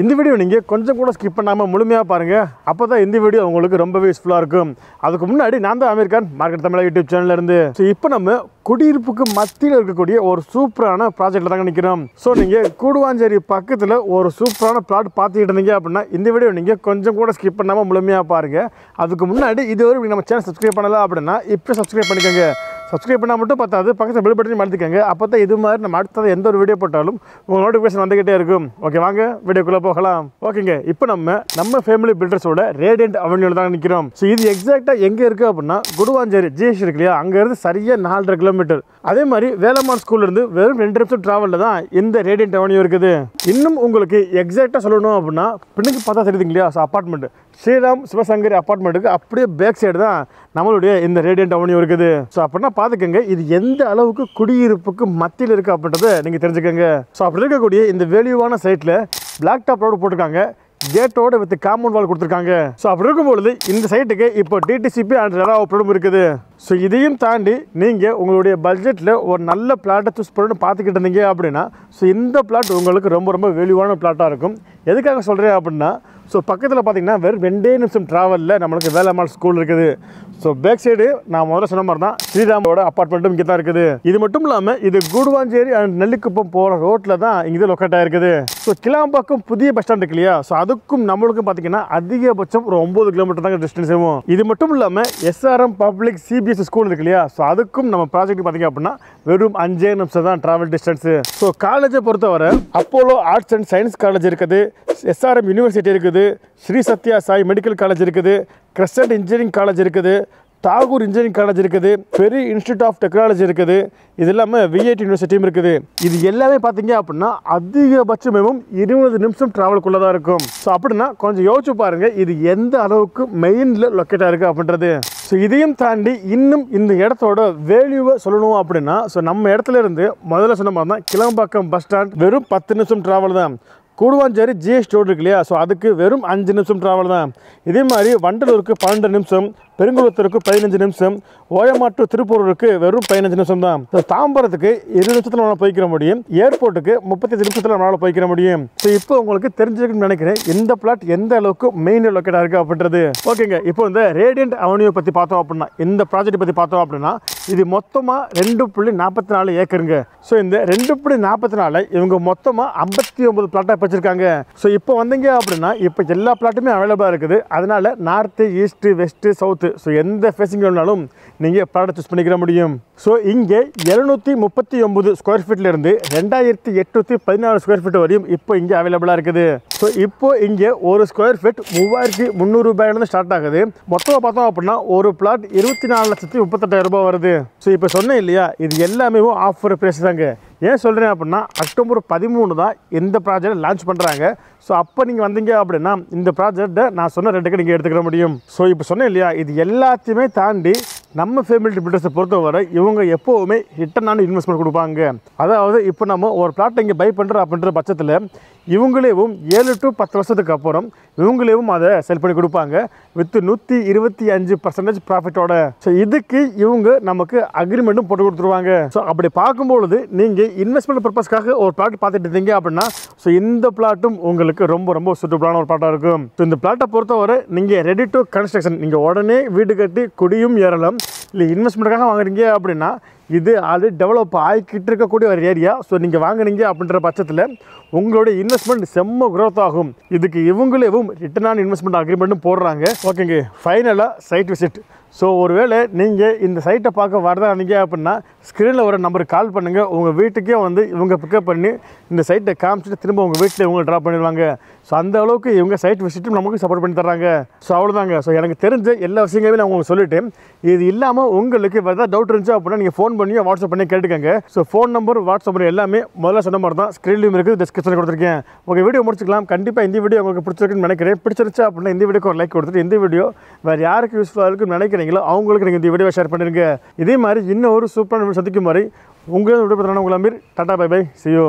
இந்த வீடியோ நீங்கள் கொஞ்சம் கூட ஸ்கிப் பண்ணாமல் முழுமையாக பாருங்கள் அப்போ தான் இந்த வீடியோ உங்களுக்கு ரொம்பவே யூஸ்ஃபுல்லாக இருக்கும். அதுக்கு முன்னாடி நான் தான் அமீர்கான் மார்க்கெட் தமிழா யூடியூப் சேனல்லேருந்து ஸோ இப்போ நம்ம குடியிருப்புக்கு மத்தியில் இருக்கக்கூடிய ஒரு சூப்பரான ப்ராஜெக்ட்டில் தாங்க நிற்கிறோம் ஸோ நீங்கள் கூடுவாஞ்சேரி பக்கத்தில் ஒரு சூப்பரான பிளாட் பார்த்துக்கிட்டு இருந்தீங்க அப்படின்னா இந்த வீடியோ நீங்கள் கொஞ்சம் கூட ஸ்கிப் பண்ணாமல் முழுமையாக பாருங்கள் அதுக்கு முன்னாடி இதுவரை நம்ம சேனல் சப்ஸ்கிரைப் பண்ணலாம் அப்படின்னா இப்போ சப்ஸ்கிரைப் பண்ணிக்கோங்க. சப்ஸ்கிரைப் பண்ணால் மட்டும் பார்த்தாது பக்கத்தில் பெல் பட்டனையும் அழுத்திக்கங்க அப்போ தான் இது மாதிரி நம்ம அடுத்தது எந்த ஒரு வீடியோ போட்டாலும் உங்கள் நோட்டிஃபிகேஷன் வந்துகிட்டே இருக்கும். ஓகே வாங்க வீடியோக்குள்ளே போகலாம். ஓகேங்க இப்போ நம்ம நம்ம ஃபேமிலி பில்டர்ஸோட ரேடியன்ட் அவென்யூவில் தான் நிற்கிறோம் ஸோ இது எக்ஸாக்டாக எங்கே இருக்குது அப்படின்னா குடுவாஞ்சேரி ஜிஎஸ் இருக்கு இல்லையா? அங்கேருந்து சரியாக நாலரை கிலோமீட்டர் அதே மாதிரி வேலம்மான் ஸ்கூல்லேருந்து வெறும் ரெண்டு நிமிஷம் ட்ராவலில் தான் இந்த ரேடியன்ட் அவென்யூ இருக்குது. இன்னும் உங்களுக்கு எக்ஸாக்டாக சொல்லணும் அப்படின்னா பின்னுக்கு பார்த்தா தெரியுதுங்க இல்லையா? ஸோ அப்பார்ட்மெண்ட் ஸ்ரீராம் சிவசங்கரி அப்பார்ட்மெண்ட்டுக்கு அப்படியே பேக் சைடு தான் நம்மளுடைய இந்த ரேடியன்ட் அவனியும் இருக்குது. ஸோ அப்படின்னா பார்த்துக்கோங்க இது எந்த அளவுக்கு குடியிருப்புக்கு மத்தியில் இருக்குது அப்படின்றத நீங்கள் தெரிஞ்சுக்கோங்க. ஸோ அப்படி இருக்கக்கூடிய இந்த வேல்யூவான சைட்டில் பிளாக் டாப் ரோடு போட்டிருக்காங்க. கேட்டோட வித் காம்பவுண்ட் வால் கொடுத்துருக்காங்க. ஸோ அப்படி இருக்கும்பொழுது இந்த சைட்டுக்கு இப்போ டிடிசிபி அண்ட் ரெரா ப்ராப்ளம் இருக்குது. ஸோ இதையும் தாண்டி நீங்கள் உங்களுடைய பட்ஜெட்டில் ஒரு நல்ல பிளாட்டை சூஸ் பண்ணணும் பார்த்துக்கிட்டு இருந்தீங்க அப்படின்னா ஸோ இந்த பிளாட் உங்களுக்கு ரொம்ப ரொம்ப வேல்யூவான பிளாட்டாக இருக்கும். எதுக்காக சொல்கிறேன் அப்படின்னா ஸோ பக்கத்தில் பார்த்தீங்கன்னா வெறும் ரெண்டே நிமிஷம் ட்ராவலில் நம்மளுக்கு வேலம்மாள் ஸ்கூல் இருக்குது. ஸோ பேக் சைடு நான் முதல்ல சொன்ன மாதிரி தான் ஸ்ரீராமோட அப்பார்ட்மெண்ட்டும் இங்கே தான் இருக்குது. இது மட்டும் இல்லாமல் இது கூடுவாஞ்சேரி அண்ட் நெல்லிக்குப்பம் போகிற ரோட்டில் தான் இங்கே லொக்கேட் ஆகிருக்குது ஸோ கிளாம்பாக்கம் புதிய பஸ் ஸ்டாண்ட் இருக்கு இல்லையா? ஸோ அதுக்கும் நம்மளுக்கும் பார்த்தீங்கன்னா அதிகபட்சம் ஒரு ஒம்பது கிலோமீட்டர் தாங்க டிஸ்டன்ஸ் ஆகும் இது மட்டும் இல்லாமல் எஸ்ஆர்எம் பப்ளிக் சிபிஎஸ்சி ஸ்கூல் இருக்கு இல்லையா? ஸோ அதுக்கும் நம்ம ப்ராஜெக்ட் பார்த்தீங்க அப்படின்னா வெறும் அஞ்சே நிமிஷம் தான் ட்ராவல் டிஸ்டன்ஸு ஸோ காலேஜை பொறுத்தவரை Apollo arts and science college இருக்குது எஸ்ஆர்எம் யூனிவர்சிட்டி இருக்குது ஸ்ரீ சத்யா சாய் மெடிக்கல் காலேஜ் இருக்குது கிரசன்ட் இன்ஜினியரிங் காலேஜ் இருக்குது தாகூர் இன்ஜினியரிங் காலேஜ் இருக்குது பெரிய இன்ஸ்டியூட் ஆஃப் டெக்னாலஜி இருக்குது இது இல்லாமல் விஐடி யூனிவர்சிட்டியும் இருக்குது. இது எல்லாமே பார்த்தீங்க அப்படின்னா அதிகபட்சமும் இருபது நிமிஷம் ட்ராவலுக்குள்ளே தான் இருக்கும். ஸோ அப்படின்னா கொஞ்சம் யோசிச்சு பாருங்கள் இது எந்த அளவுக்கு மெயினில் லொக்கேட்டாக இருக்குது அப்படின்றது. ஸோ இதையும் தாண்டி இன்னும் இந்த இடத்தோட வேல்யூவை சொல்லணும் அப்படின்னா ஸோ நம்ம இடத்துல இருந்து முதல்ல சொன்ன மாதிரி தான் கிளம்பாக்கம் பஸ் ஸ்டாண்ட் வெறும் பத்து நிமிஷம் ட்ராவல் தான். கூடுவாஞ்சேரி ஜிஎஸ்டி ரோடு இருக்கு இல்லையா? ஸோ அதுக்கு வெறும் அஞ்சு நிமிஷம் ட்ராவல் தான். இதே மாதிரி வண்டலூருக்கு பன்னெண்டு நிமிஷம் பெருங்குளத்தூருக்கு பதினஞ்சு நிமிஷம் ஓயமாட்டு திருப்பூருக்கு வெறும் பதினஞ்சு நிமிஷம் தான். தாம்பரத்துக்கு இருபது நிமிஷத்தில் நம்மளால் போய்க்கிற முடியும். ஏர்போர்ட்டுக்கு முப்பத்தஞ்சு நிமிஷத்தில் நம்மளால் போய்க்கிற முடியும். ஸோ இப்போ உங்களுக்கு தெரிஞ்சுக்கணும்னு நினைக்கிறேன் இந்த பிளாட் எந்த அளவுக்கு மெயின் லொக்கேட்டாக இருக்குது அப்படின்றது. ஓகேங்க இப்போ இந்த ரேடியன்ட் அவென்யூ பற்றி பார்த்தோம் அப்படின்னா இந்த ப்ராஜெக்ட் பற்றி பார்த்தோம் அப்படின்னா இது மொத்தமாக ரெண்டு புள்ளி நாற்பத்தி நாலு ஏக்கருங்க. ஸோ இந்த ரெண்டு புள்ளி நாற்பத்தி நாலு இவங்க மொத்தமாக ஐம்பத்தி ஒம்பது பிளாட்டாக வச்சுருக்காங்க. ஸோ இப்போ வந்தீங்க அப்படின்னா இப்போ எல்லா பிளாட்டுமே அவைலபிளாக இருக்குது. அதனால் north east west south so எந்த ஃபேஸிங் வேணாலும் நீங்கள் ப்ராடக்ட் சூஸ் பண்ணிக்கிற முடியும். ஸோ இங்கே எழுநூற்றி முப்பத்தி ஒம்பது ஸ்கொயர் ஃபீட்லேருந்து ரெண்டாயிரத்தி எட்நூற்றி பதினாறு ஸ்கொயர் ஃபீட் வரையும் இப்போ இங்கே அவைலபிளாக இருக்குது. ஸோ இப்போ இங்கே ஒரு ஸ்கொயர் ஃபீட் மூவாயிரத்தி முந்நூறுபாயிலிருந்து ஸ்டார்ட் ஆகுது. மொத்தமாக பார்த்தோம் அப்படின்னா ஒரு பிளாட் இருபத்தி நாலு லட்சத்தி முப்பத்தெட்டாயிரம் ரூபாய் வருது. ஸோ இப்போ சொன்னேன் இல்லையா இது எல்லாமே ஆஃபர் ப்ரைஸ் தாங்க. ஏன் சொல்கிறேன் அப்படின்னா அக்டோபர் பதிமூணு தான் இந்த ப்ராஜெக்ட் லான்ச் பண்ணுறாங்க ஸோ அப்போ நீங்கள் வந்தீங்க அப்படின்னா இந்த ப்ராஜெக்ட்டை நான் சொன்ன ரெண்டுக்கு நீங்கள் எடுத்துக்கிற முடியும். ஸோ இப்போ சொன்னேன் இல்லையா இது எல்லாத்தையுமே தாண்டி நம்ம ஃபேமிலி பில்டர்ஸை பொறுத்தவரை இவங்க எப்போவுமே ரிட்டர்னான இன்வெஸ்ட்மெண்ட் கொடுப்பாங்க. அதாவது இப்போ நம்ம ஒரு பிளாட்டை இங்கே பை பண்ணுறோம் அப்படின்ற பட்சத்தில் இவங்களேவும் ஏழு டு பத்து வருஷத்துக்கு அப்புறம் இவங்களேவும் அதை செல் பண்ணி கொடுப்பாங்க. வித்து நூற்றி இருபத்தி அஞ்சு பர்சன்டேஜ் ப்ராஃபிட்டோட ஸோ இதுக்கு இவங்க நமக்கு அக்ரிமெண்ட்டும் போட்டு கொடுத்துருவாங்க. ஸோ அப்படி பார்க்கும்பொழுது நீங்கள் இன்வெஸ்ட்மெண்ட் பர்பஸ்க்காக ஒரு பிளாட் பார்த்துட்டு இருந்தீங்க அப்படின்னா ஸோ இந்த பிளாட்டும் உங்களுக்கு ரொம்ப ரொம்ப சூட்டபுளான ஒரு பிளாட்டாக இருக்கும். ஸோ இந்த பிளாட்டை பொறுத்தவரை நீங்கள் ரெடி டு கன்ஸ்ட்ரக்ஷன் நீங்கள் உடனே வீடு கட்டி குடியும் ஏறலாம் இல்லை இன்வெஸ்ட்மெண்ட்டுக்காக வாங்குறீங்க அப்படின்னா இது ஆல்ரெடி டெவலப் ஆகிக்கிட்டு இருக்கக்கூடிய ஒரு ஏரியா ஸோ நீங்கள் வாங்குனீங்க அப்படின்ற பட்சத்தில் உங்களுடைய இன்வெஸ்ட்மெண்ட் செம்ம க்ரோத் ஆகும். இதுக்கு இவங்களேவும் ஆன் இன்வெஸ்ட்மெண்ட் அக்ரிமெண்ட்டும் போடுறாங்க. ஓகேங்க ஃபைனலாக சைட் விசிட் ஸோ ஒருவேளை நீங்கள் இந்த சைட்டை பார்க்க வரதானீங்க அப்படின்னா ஸ்க்ரீனில் ஒரு நம்பருக்கு கால் பண்ணுங்கள் உங்கள் வீட்டுக்கே வந்து இவங்க பிக்கப் பண்ணி இந்த சைட்டை காமிச்சிட்டு திரும்ப உங்கள் வீட்டில் இவங்க ட்ராப் பண்ணிடுவாங்க. ஸோ அந்த அளவுக்கு இவங்க சைட் விசிட்டும் நமக்கு சப்போர்ட் பண்ணி தர்றாங்க. ஸோ அவ்வளோதாங்க ஸோ எனக்கு தெரிஞ்ச எல்லா விஷயங்களுமே நான் உங்களுக்கு சொல்லிவிட்டேன் இது இல்லாமல் உங்களுக்கு வேறு ஏதாவது டவுட் இருந்துச்சு அப்படின்னா நீங்கள் ஃபோன் பண்ணி வாட்ஸ்அப் பண்ணி கேட்டுக்கங்க. So phone number WhatsApp number எல்லாமே முதல்ல சொன்ன மாதிரி தான் ஸ்க்ரீன்லையும் இருக்குது டிஸ்கிரிப்ஷன் கொடுத்துருக்கேன். உங்கள் வீடியோ முடிச்சுக்கலாம். கண்டிப்பாக இந்த வீடியோ உங்களுக்கு பிடிச்சிருக்குன்னு நினைக்கிறேன். பிடிச்சிருச்சு அப்படின்னா இந்த வீடியோக்கு ஒரு லைக் கொடுத்துட்டு இந்த வீடியோ வேறு யாருக்கு யூஸ்ஃபுல்லாக இருக்குன்னு நினைக்கிறீங்களோ அவங்களுக்கு நீங்கள் இந்த வீடியோ ஷேர் பண்ணிருங்க. இதே மாதிரி இன்னும் ஒரு சூப்பரான சந்திக்கும் வரை உங்களை விடுபடுறான உங்களை மீர் டாடா பை பை சியோ